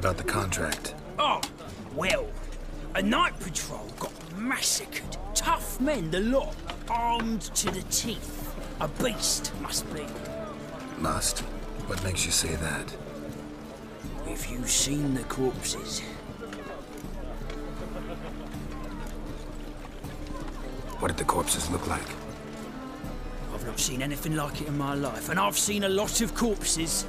about the contract. Oh, well, a night patrol got massacred. Tough men, the lot, armed to the teeth. A beast, must be. Must. What makes you say that? If you've seen the corpses, What did the corpses look like? I've not seen anything like it in my life, and I've seen a lot of corpses.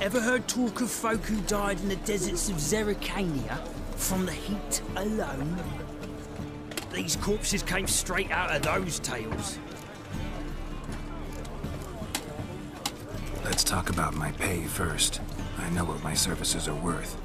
Ever heard talk of folk who died in the deserts of Zerrikania from the heat alone? These corpses came straight out of those tales. Let's talk about my pay first. I know what my services are worth.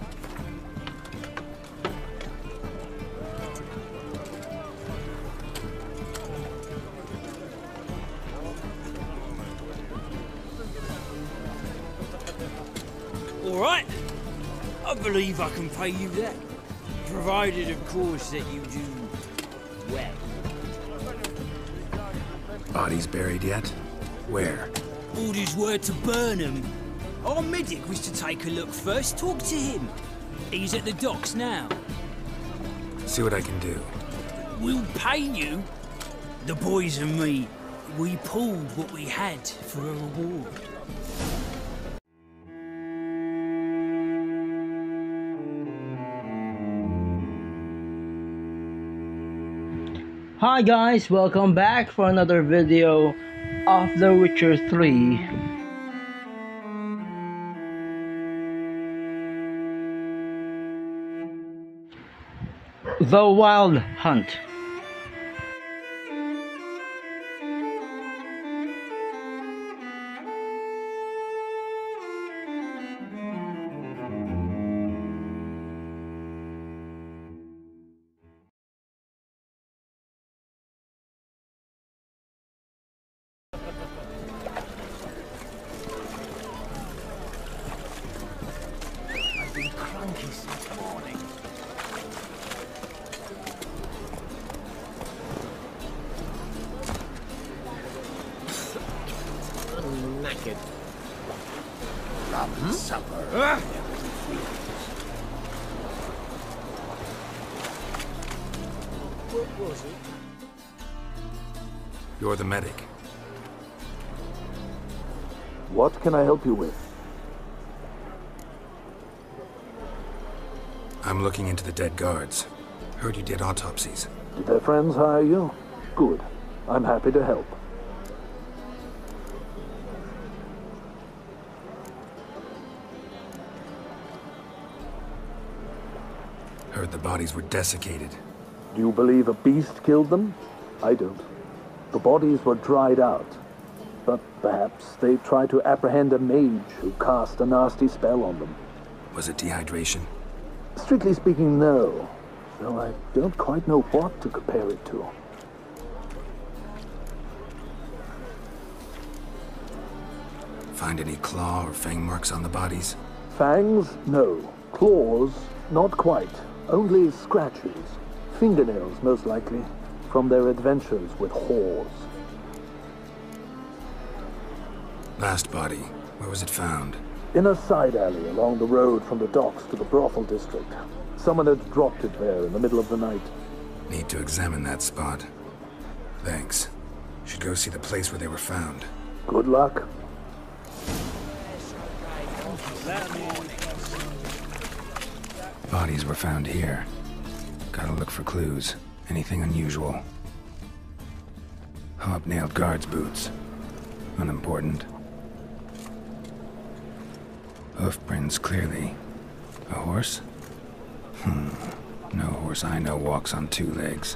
All right. I believe I can pay you that. Provided, of course, that you do well. Bodies buried yet? Where? Orders were to burn 'em. Our medic was to take a look first. Talk to him. He's at the docks now. See what I can do. We'll pay you. The boys and me, we pulled what we had for a reward. Hi guys, welcome back for another video of The Witcher 3. The Wild Hunt. Knackered. Love supper. What was it? You're the medic. What can I help you with? I'm looking into the dead guards. Heard you did autopsies. Did their friends hire you? Good. I'm happy to help. Heard the bodies were desiccated. Do you believe a beast killed them? I don't. The bodies were dried out. But perhaps they tried to apprehend a mage who cast a nasty spell on them. Was it dehydration? Strictly speaking, no. Though I don't quite know what to compare it to. Find any claw or fang marks on the bodies? Fangs? No. Claws? Not quite. Only scratches. Fingernails, most likely. From their adventures with whores. Last body. Where was it found? In a side alley along the road from the docks to the brothel district. Someone had dropped it there in the middle of the night. Need to examine that spot. Thanks. Should go see the place where they were found. Good luck. Bodies were found here. Gotta look for clues. Anything unusual. Hobnailed guards' boots. Unimportant. Hoof prints, clearly. A horse? Hmm. No horse I know walks on two legs.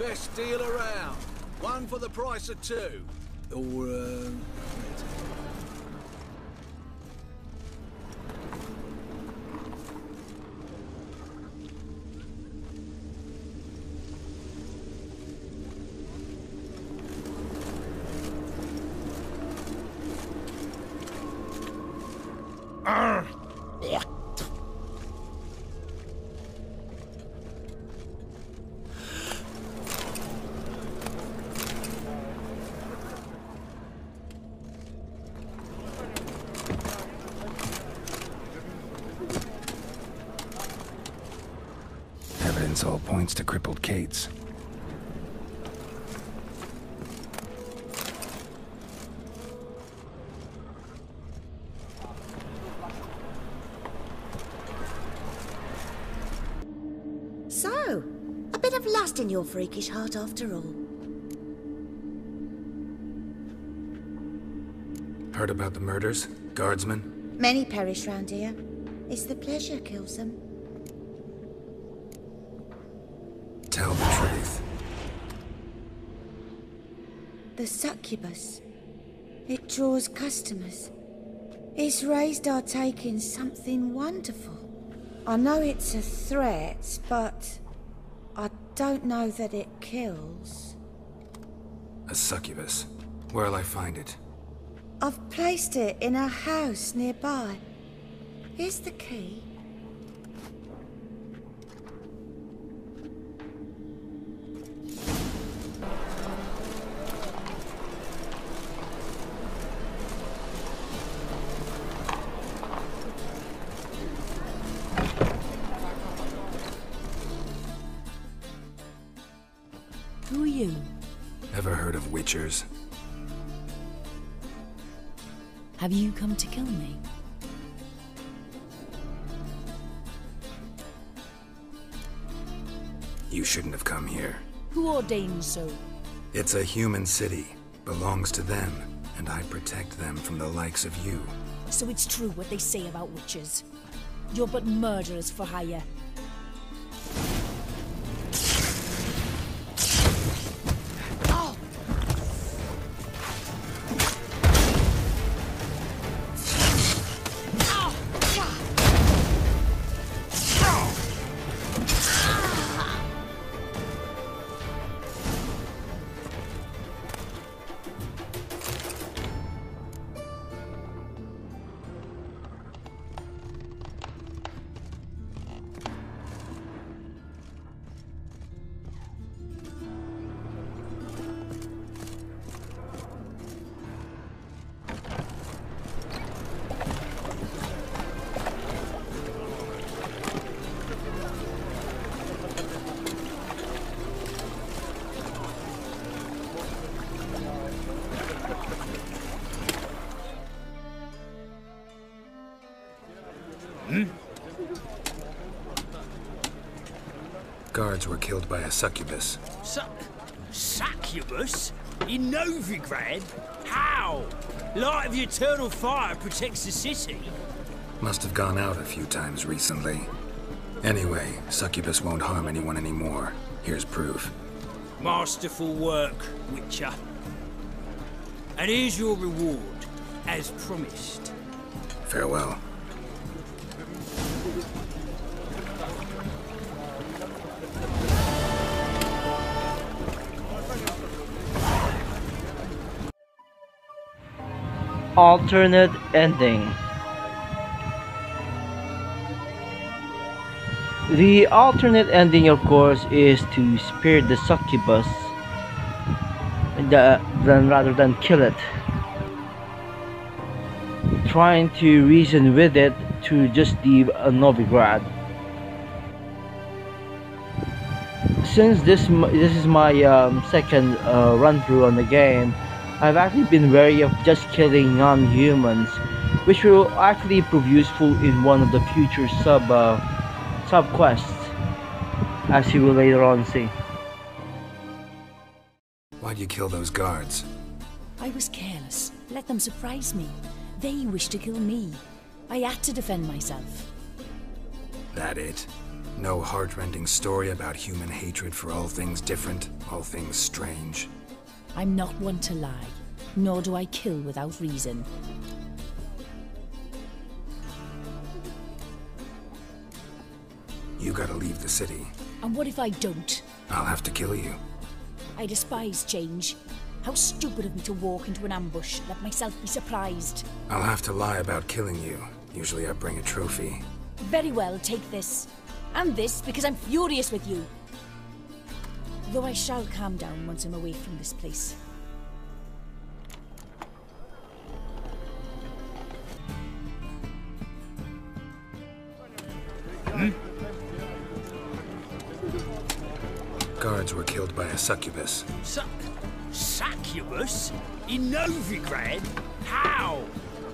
Best deal around. One for the price of two. Or, uh... Evidence all points to crippled Kate's. So, a bit of lust in your freakish heart after all. Heard about the murders? Guardsmen? Many perish round here. It's the pleasure kills them. Tell the truth. The succubus. It draws customers. It's raised our take in something wonderful. I know it's a threat, but I don't know that it kills. A succubus. Where'll I find it? I've placed it in a house nearby. Here's the key. Who are you? Ever heard of Witchers? Have you come to kill me? You shouldn't have come here. Who ordained so? It's a human city. Belongs to them, and I protect them from the likes of you. So it's true what they say about witchers. You're but murderers for hire. Guards were killed by a succubus. Su- succubus? In Novigrad? How? Light of the eternal fire protects the city. Must have gone out a few times recently. Anyway, succubus won't harm anyone anymore. Here's proof. Masterful work, Witcher. And here's your reward, as promised. Farewell. Alternate ending. The alternate ending, of course, is to spare the succubus the, than rather than kill it. Trying to reason with it to just leave a Novigrad. Since this this is my um, second uh, run through on the game, I've actually been wary of just killing non-humans, which will actually prove useful in one of the future sub uh, sub quests, as you will later on see. Why'd you kill those guards? I was careless. Let them surprise me. They wished to kill me. I had to defend myself. That it? No heartrending story about human hatred for all things different, all things strange. I'm not one to lie, nor do I kill without reason. You gotta leave the city. And what if I don't? I'll have to kill you. I despise change. How stupid of me to walk into an ambush, let myself be surprised. I'll have to lie about killing you. Usually I bring a trophy. Very well, take this. And this, because I'm furious with you. Though I shall calm down once I'm away from this place. Guards were killed by a succubus. Su- succubus? In Novigrad? How?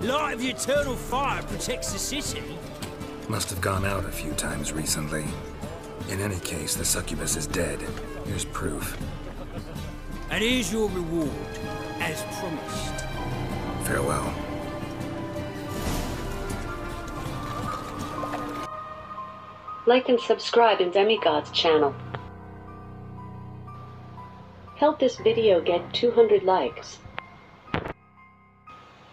Light of the eternal fire protects the city? Must have gone out a few times recently. In any case, the succubus is dead. Here's proof. And here's your reward, as promised. Farewell. Like and subscribe in Demigod's channel. Help this video get 200 likes.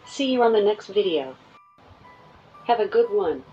See you on the next video. Have a good one.